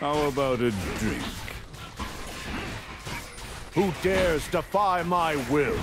How about a drink? Who dares defy my will?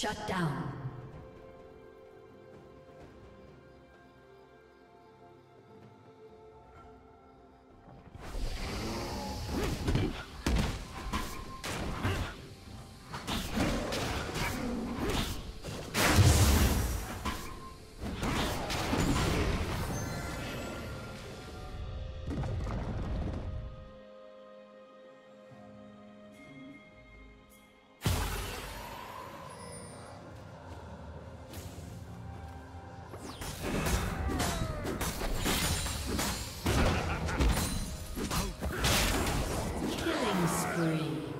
Shut down. spree.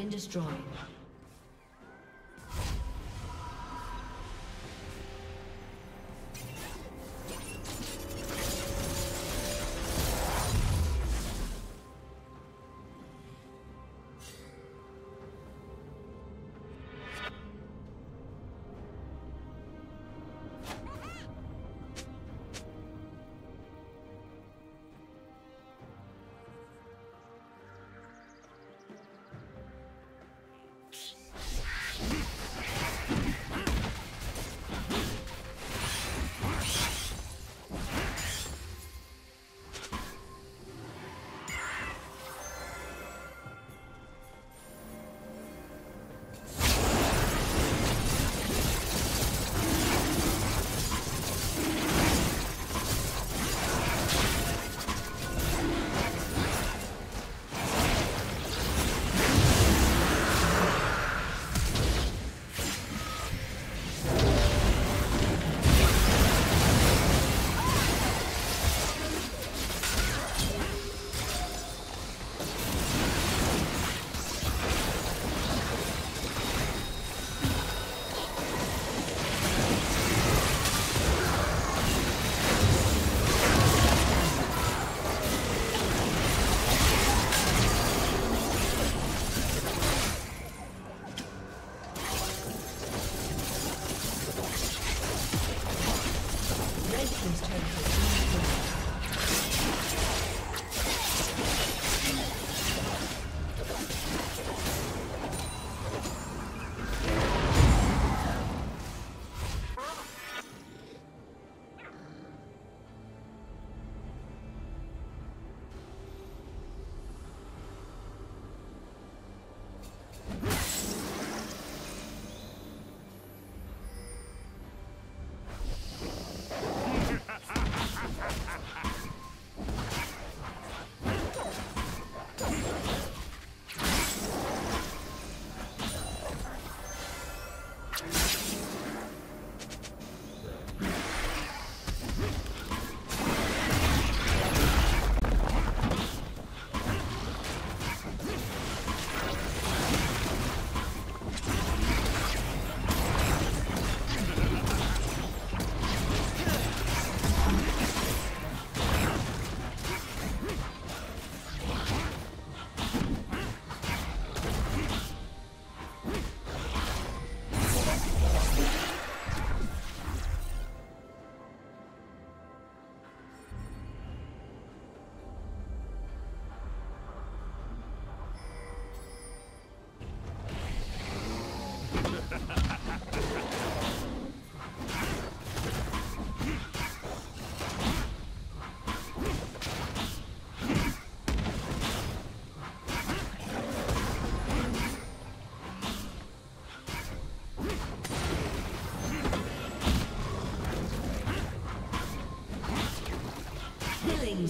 Been destroyed.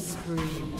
Killing spree.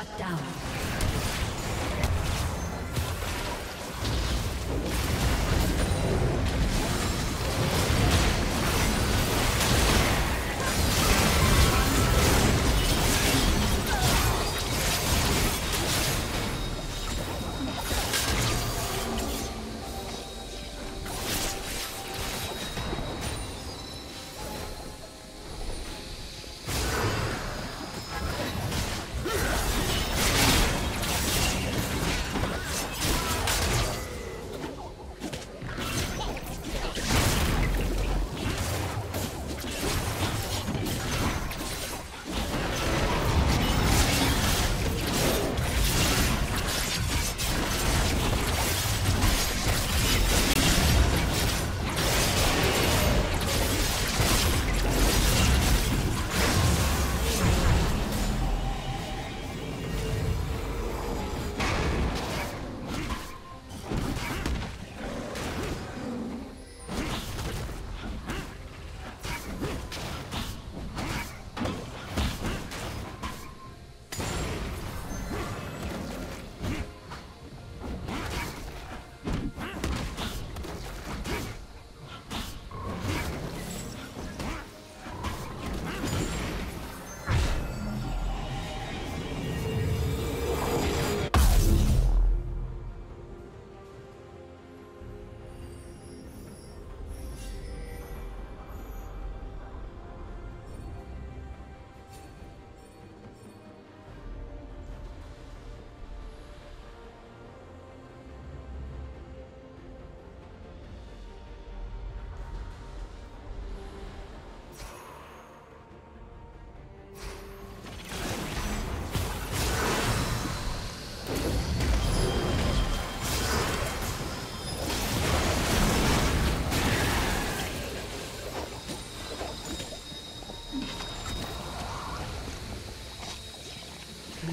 Shut down.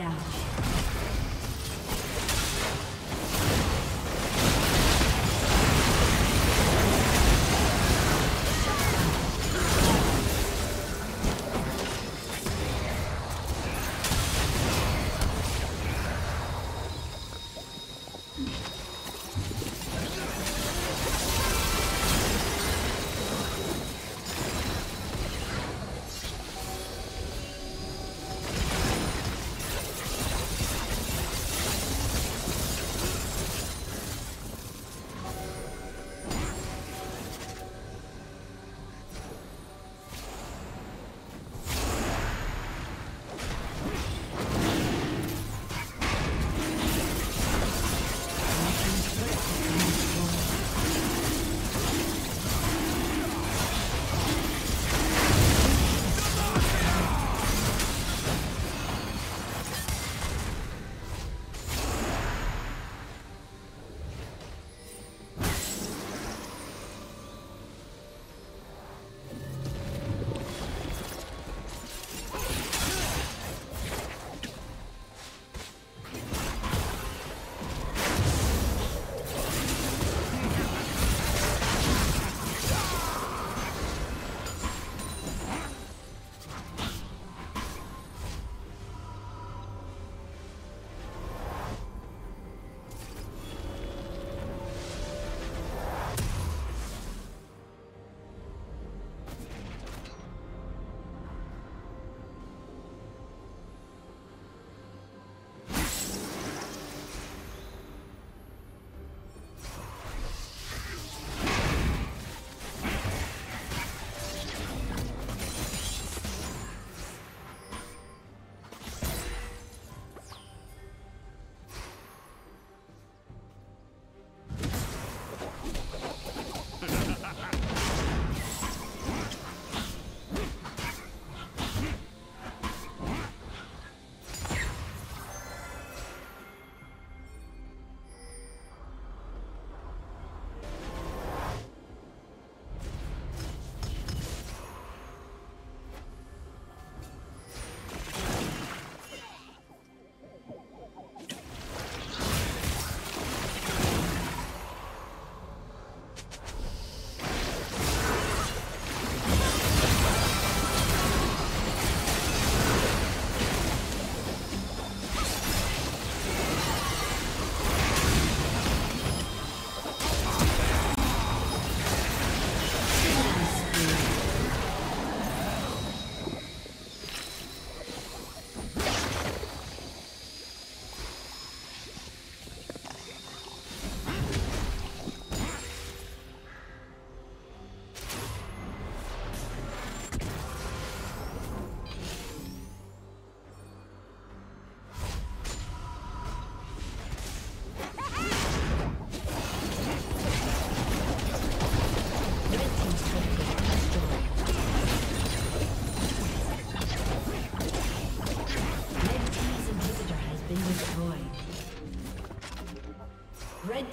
down.